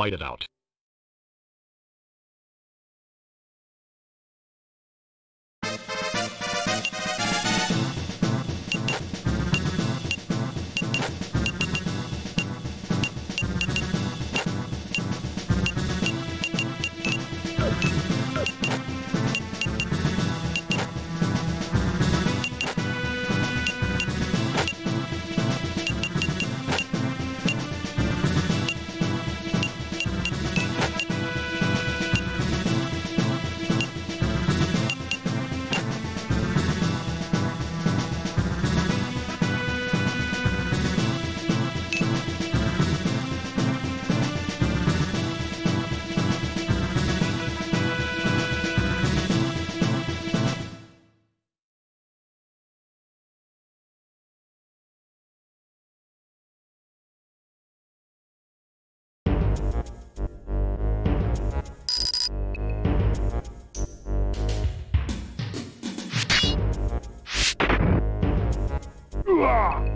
fight it out. Ah!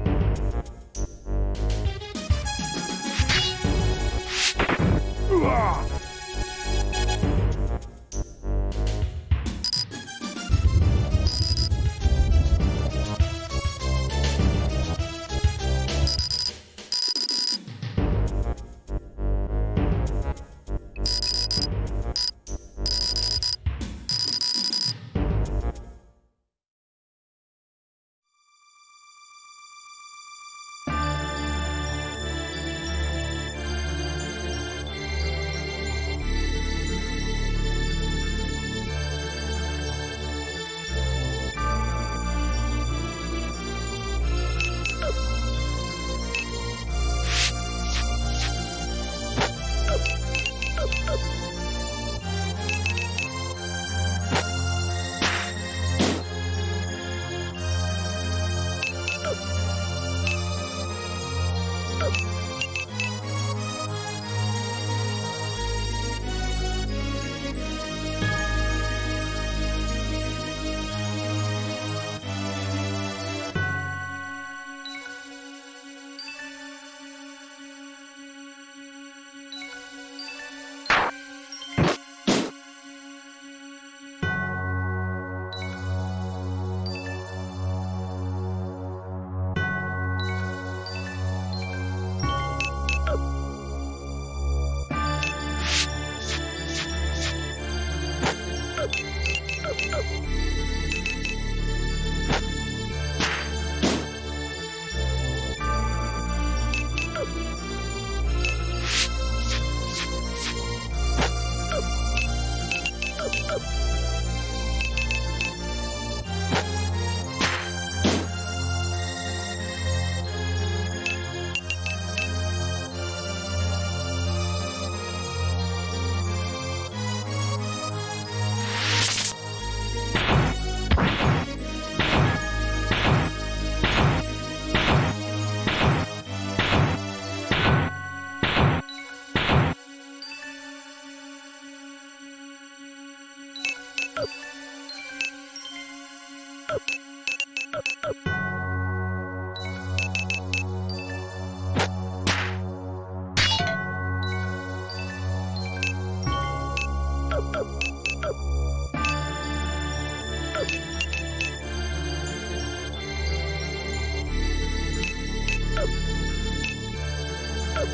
アハ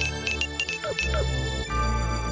ハハ。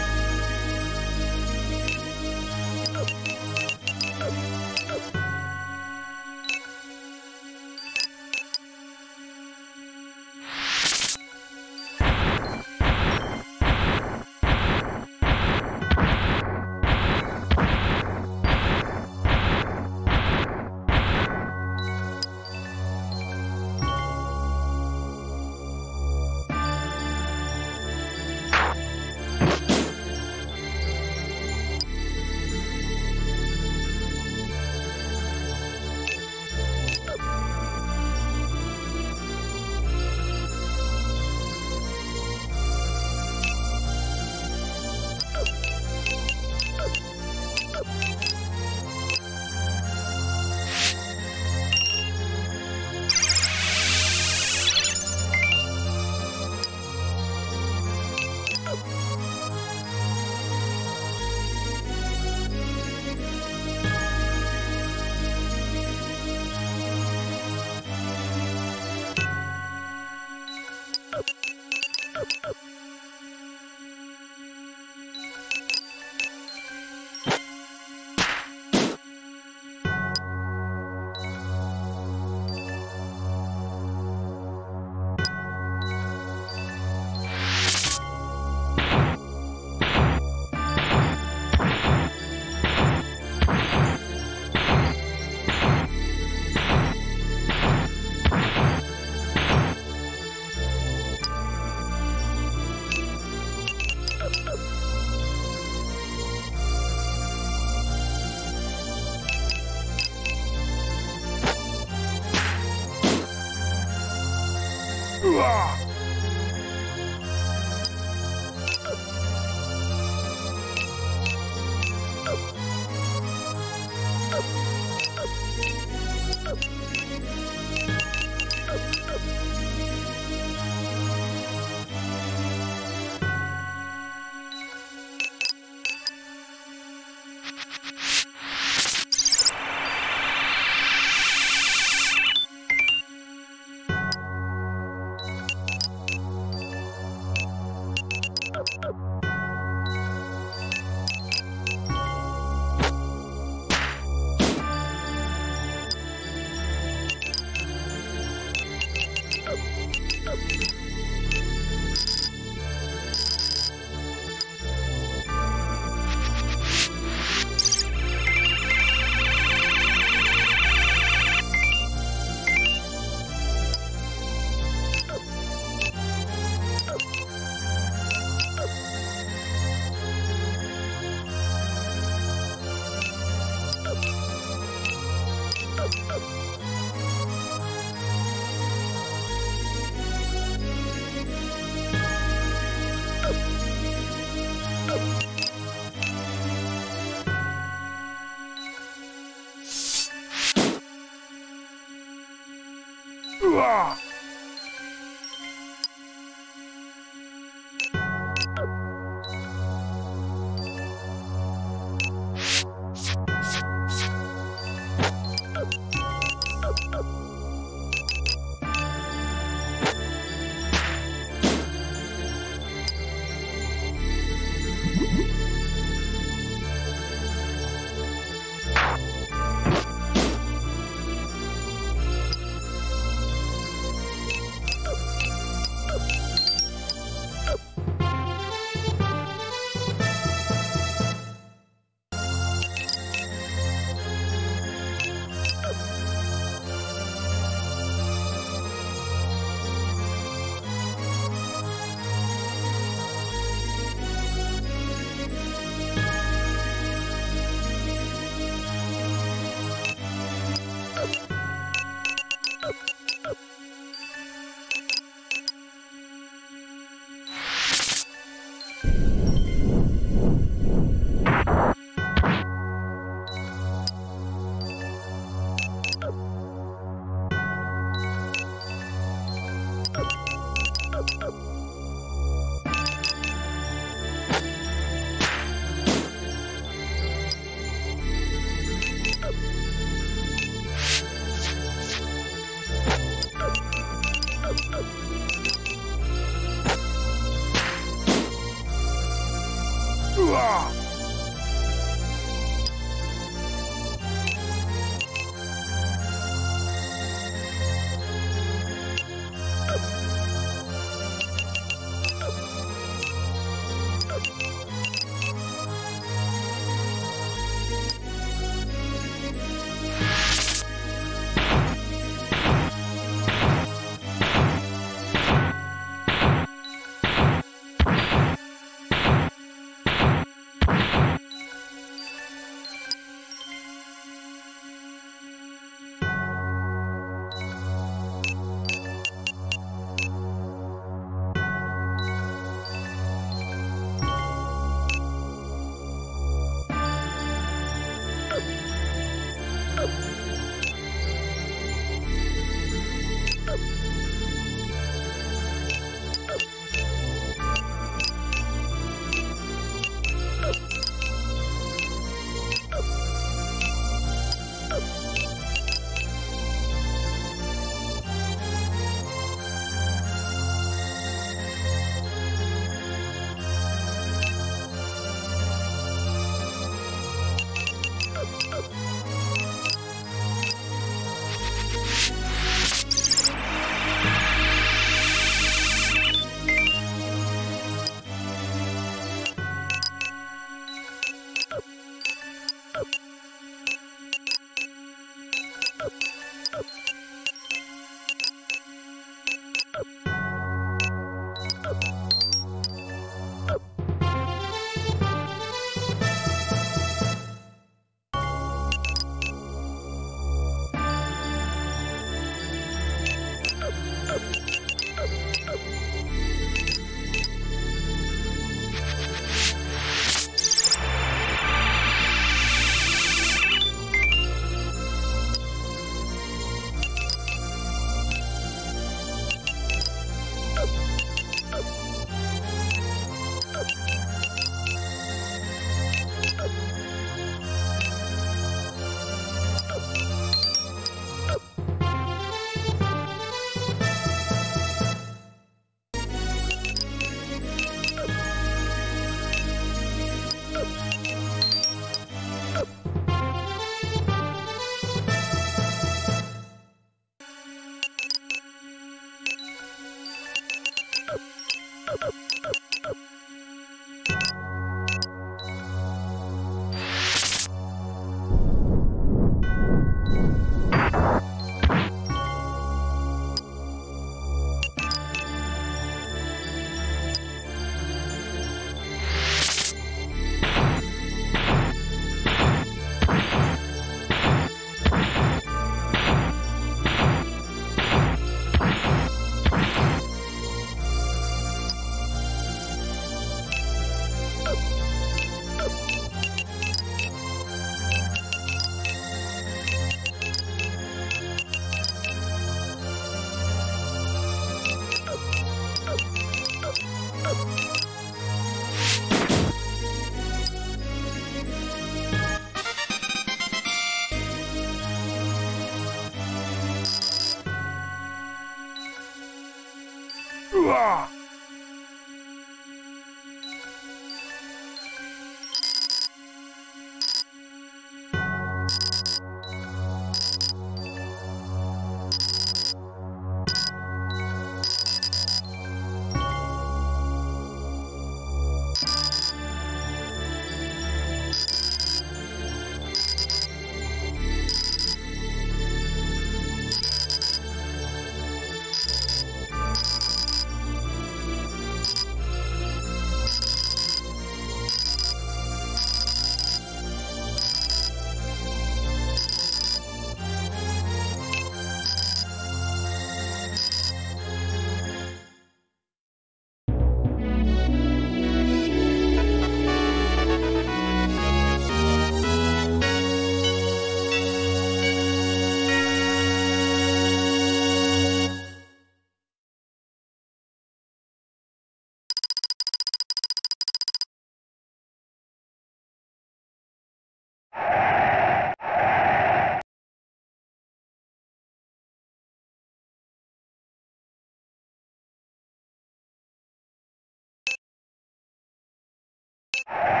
you.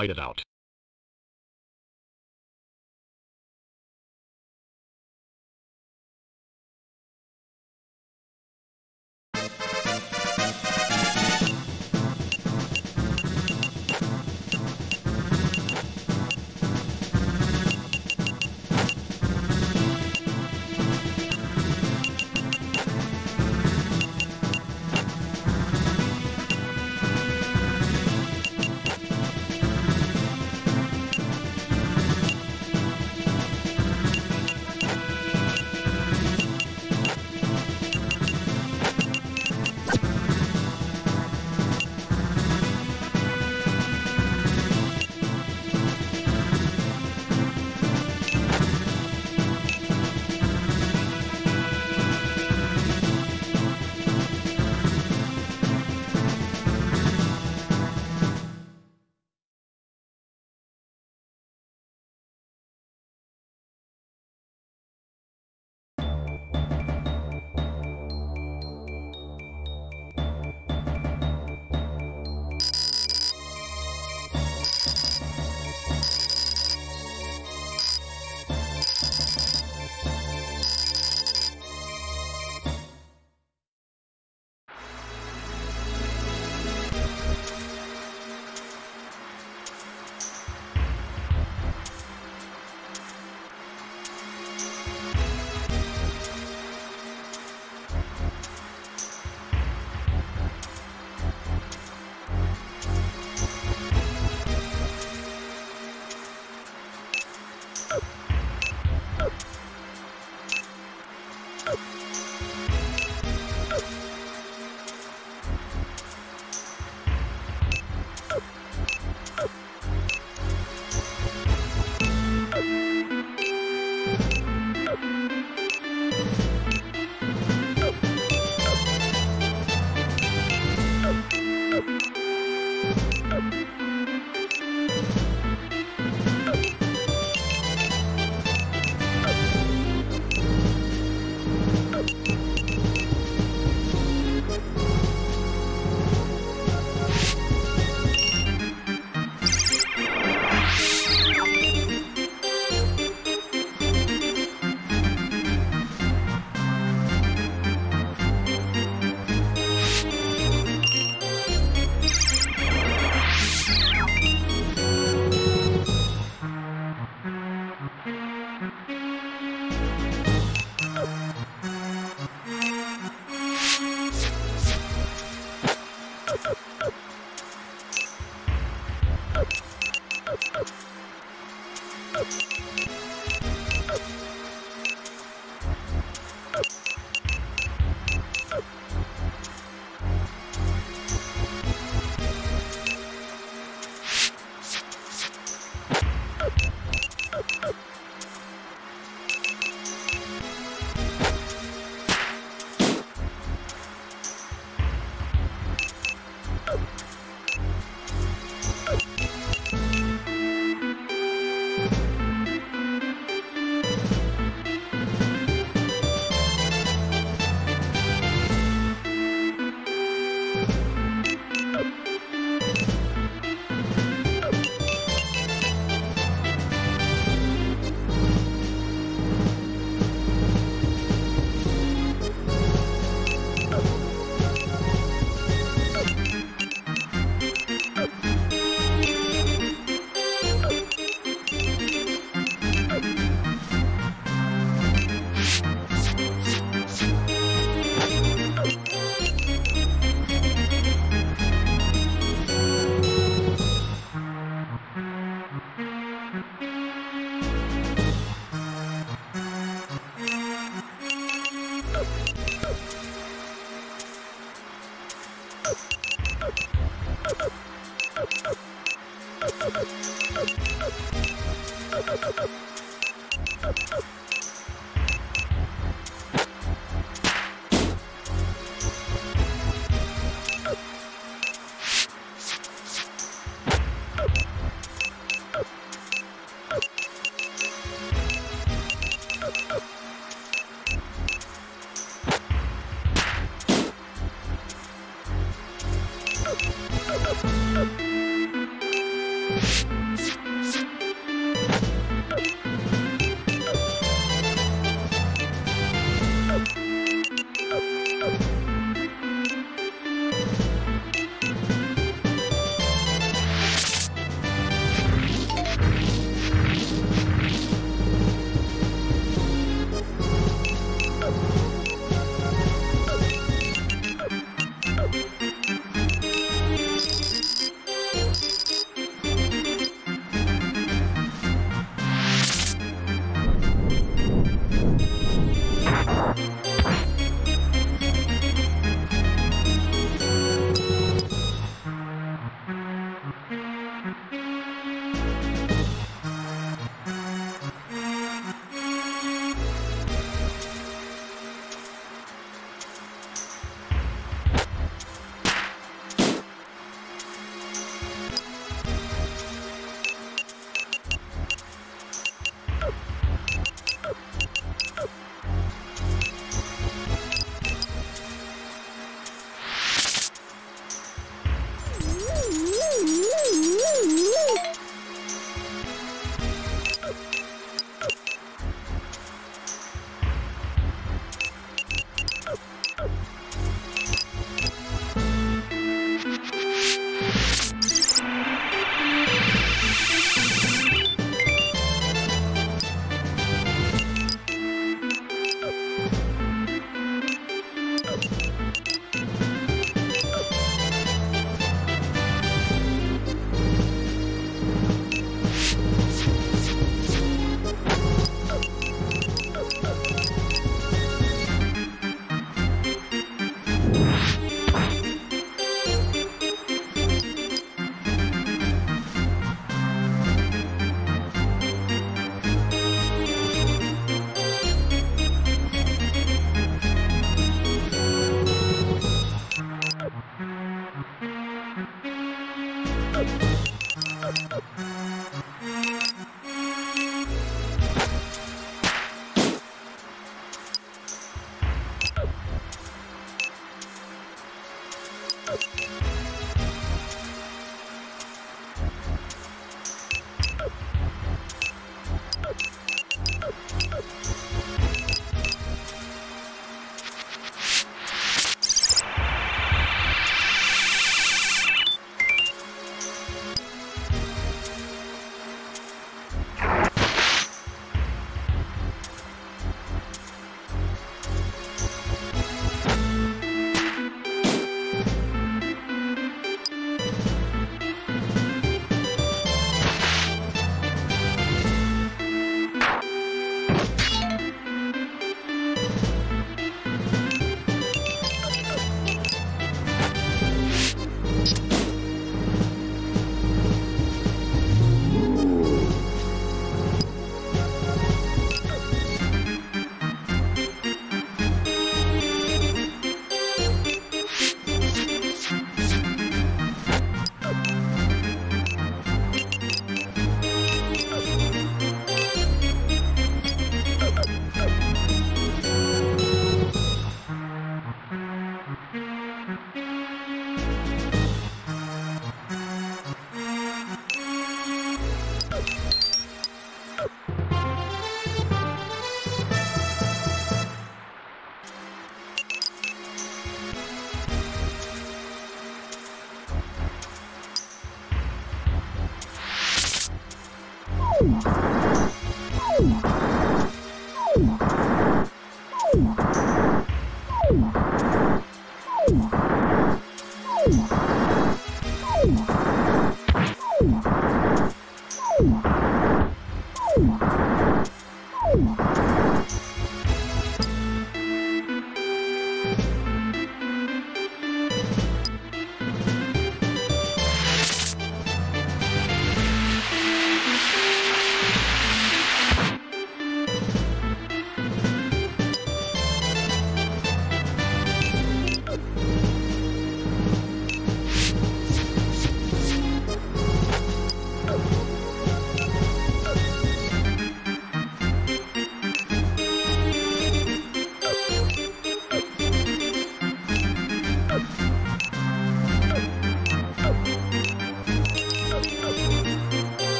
Fight it out.